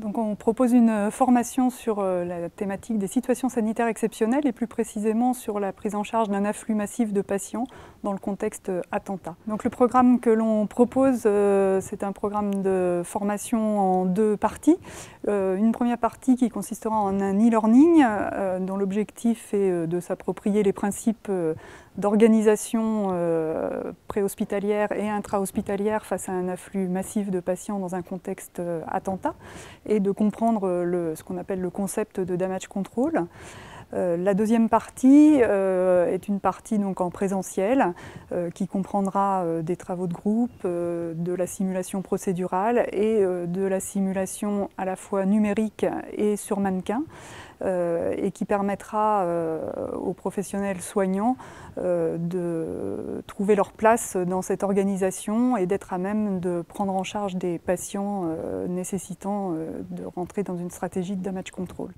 On propose une formation sur euh, la thématique des situations sanitaires exceptionnelles et plus précisément sur la prise en charge d'un afflux massif de patients dans le contexte attentat. Donc le programme que l'on propose, euh, c'est un programme de formation en deux parties. Euh, une première partie qui consistera en un e-learning dont l'objectif est de s'approprier les principes d'organisation préhospitalière et intra-hospitalière face à un afflux massif de patients dans un contexte attentat et de comprendre ce qu'on appelle le concept de damage control. Euh, la deuxième partie euh, est une partie donc en présentiel euh, qui comprendra des travaux de groupe, de la simulation procédurale et de la simulation à la fois numérique et sur mannequin. et qui permettra aux professionnels soignants de trouver leur place dans cette organisation et d'être à même de prendre en charge des patients nécessitant de rentrer dans une stratégie de damage control.